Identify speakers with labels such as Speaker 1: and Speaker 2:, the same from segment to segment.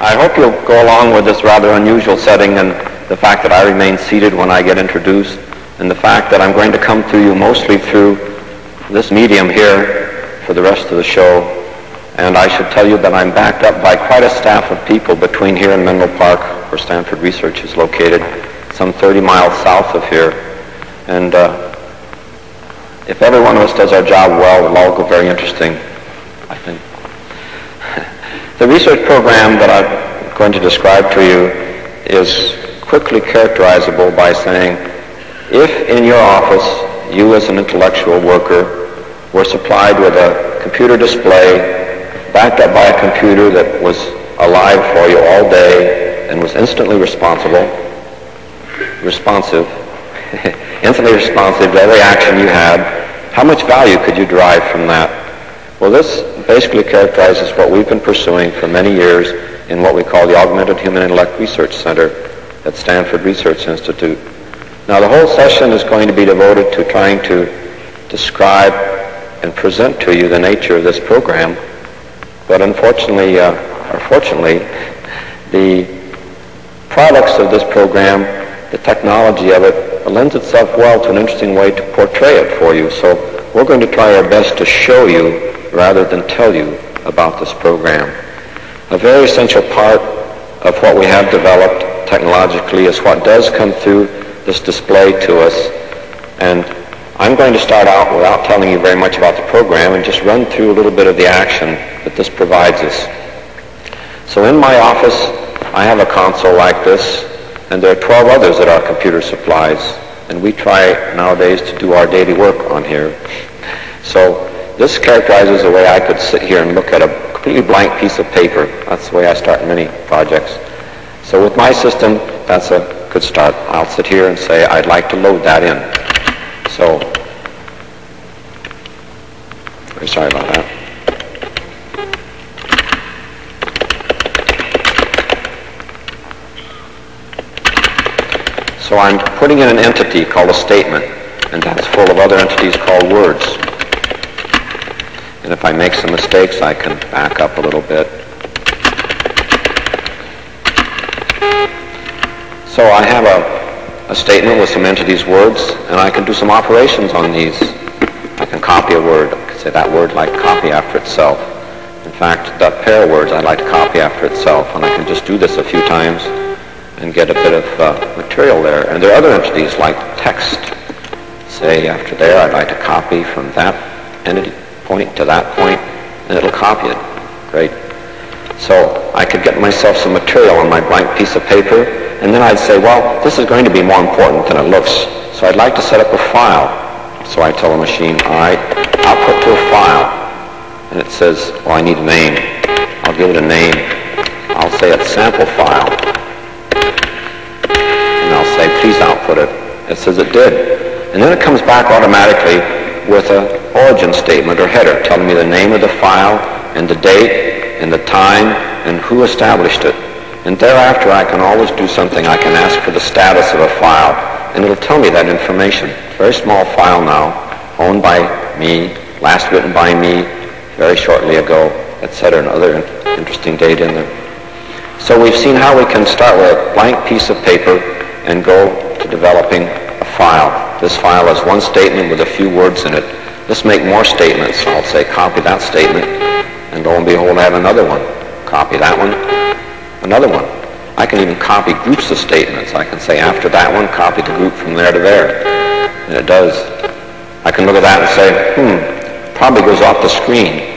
Speaker 1: I hope you'll go along with this rather unusual setting and the fact that I remain seated when I get introduced and the fact that I'm going to come to you mostly through this medium here for the rest of the show. And I should tell you that I'm backed up by quite a staff of people between here and Menlo Park, where Stanford Research is located, some 30 miles south of here. And uh, if every one of us does our job well, it'll all go very interesting, I think. The research program that I'm going to describe to you is quickly characterizable by saying, if in your office you as an intellectual worker were supplied with a computer display backed up by a computer that was alive for you all day and was instantly responsible, responsive, instantly responsive to every action you had, how much value could you derive from that? Well, this basically characterizes what we've been pursuing for many years in what we call the Augmented Human Intellect Research Center at Stanford Research Institute. Now, the whole session is going to be devoted to trying to describe and present to you the nature of this program, but unfortunately, uh, or fortunately, the products of this program, the technology of it, lends itself well to an interesting way to portray it for you. So we're going to try our best to show you rather than tell you about this program. A very essential part of what we have developed technologically is what does come through this display to us. And I'm going to start out without telling you very much about the program and just run through a little bit of the action that this provides us. So in my office, I have a console like this, and there are 12 others that our computer supplies, and we try nowadays to do our daily work on here. So this characterizes the way I could sit here and look at a completely blank piece of paper. That's the way I start many projects. So with my system, that's a good start. I'll sit here and say, I'd like to load that in. So, very sorry about that. So I'm putting in an entity called a statement, and that's full of other entities called words. And if I make some mistakes, I can back up a little bit. So I have a, a statement with some entities words, and I can do some operations on these. I can copy a word. I can say that word like copy after itself. In fact, that pair of words I'd like to copy after itself, and I can just do this a few times and get a bit of uh, material there. And there are other entities like text. Say after there, I'd like to copy from that entity point to that point, and it'll copy it. Great. So I could get myself some material on my blank piece of paper, and then I'd say, well, this is going to be more important than it looks. So I'd like to set up a file. So I tell the machine, all right, output to a file. And it says, well, I need a name. I'll give it a name. I'll say it's sample file. And I'll say, please output it. It says it did. And then it comes back automatically with a origin statement or header telling me the name of the file and the date and the time and who established it. And thereafter I can always do something. I can ask for the status of a file and it'll tell me that information. Very small file now, owned by me, last written by me very shortly ago, etc. and other interesting data in there. So we've seen how we can start with a blank piece of paper and go to developing a file. This file has one statement with a few words in it. Let's make more statements. I'll say copy that statement, and lo and behold, I have another one. Copy that one, another one. I can even copy groups of statements. I can say after that one, copy the group from there to there. And it does. I can look at that and say, hmm, probably goes off the screen.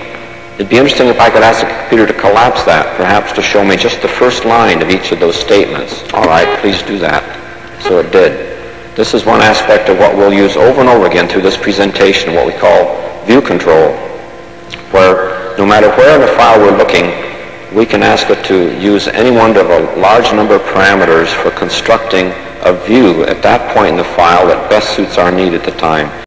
Speaker 1: It'd be interesting if I could ask the computer to collapse that, perhaps to show me just the first line of each of those statements. All right, please do that. So it did. This is one aspect of what we'll use over and over again through this presentation, what we call view control, where no matter where in the file we're looking, we can ask it to use any one of a large number of parameters for constructing a view at that point in the file that best suits our need at the time.